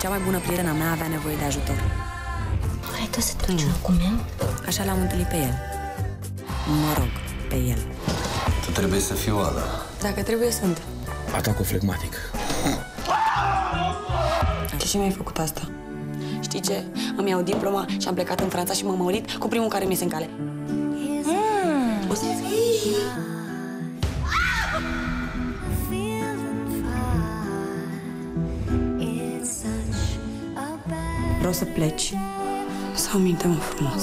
Cea mai bună prietena mea avea nevoie de ajutor. Vrei tu să te duci mm. cu meu? Așa l-am întâlnit pe el. Mă rog, pe el. Tu trebuie să fii Oana. Dacă trebuie, sunt. Atacul flegmatic. De ce mi-ai făcut asta? Știi ce? Îmi iau diploma și am plecat în Franța și m-am mărit cu primul care mi se în Vreau să pleci sau minte-mă frumos.